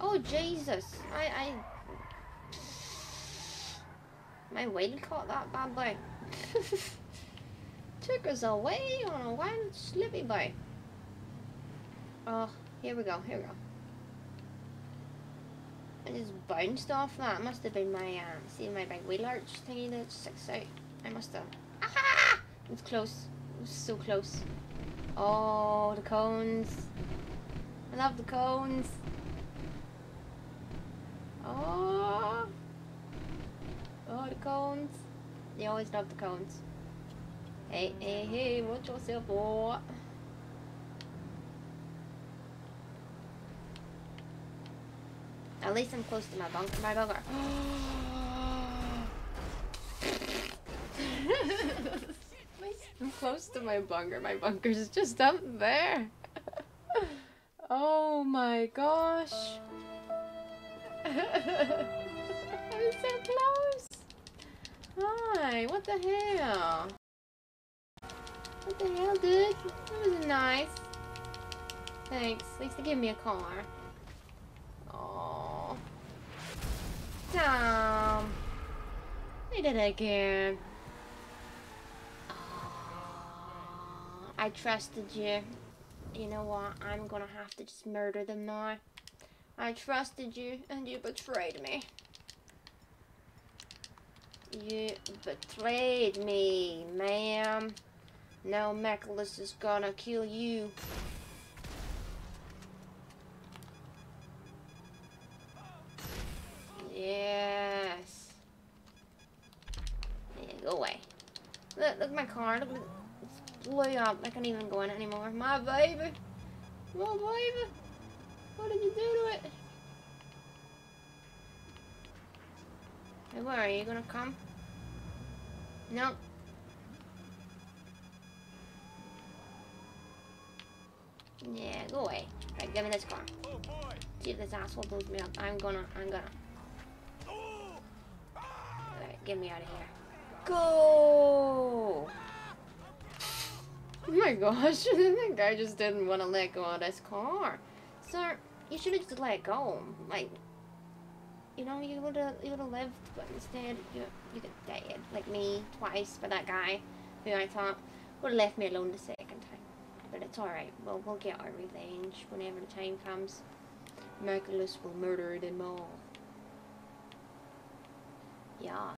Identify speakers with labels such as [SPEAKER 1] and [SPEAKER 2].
[SPEAKER 1] Oh Jesus! I I my whale caught that bad boy. Took us away on a wild slippy boy. Oh, here we go. Here we go. I just bounced off that. Must have been my um, see my big wheel arch thingy that sticks out. I must have. Ah! It was close. It was so close. Oh, the cones. I love the cones. Oh. Oh, the cones. You always love the cones. Hey, hey, mm. hey, watch yourself, boy. At least I'm close to my bunker. My bunker. I'm close to my bunker. My bunker's just up there. oh my gosh. I'm so. Hi, what the hell? What the hell, dude? That was nice. Thanks. At least they gave me a car. Oh. Tom. I did it again. I trusted you. You know what? I'm gonna have to just murder them now. I trusted you and you betrayed me. You betrayed me, ma'am. Now Mackleless is gonna kill you. Yes. Yeah, go away. Look, look at my car. Look, it's blew up. I can't even go in anymore. My baby. My baby. What did you do to it? Hey, where are you gonna come? No. Yeah, go away. Right, give me this car. See if this asshole blows me up. I'm gonna, I'm gonna. Alright, get me out of here. Go! Oh my gosh, that guy just didn't want to let go of this car. Sir, you should have just let go. Like, you know, you would have you would have lived, but instead you you got dead, like me twice by that guy, who I thought would have left me alone the second time. But it's all right. Well, we'll get our revenge whenever the time comes. Mackleless will murder them all. Yeah.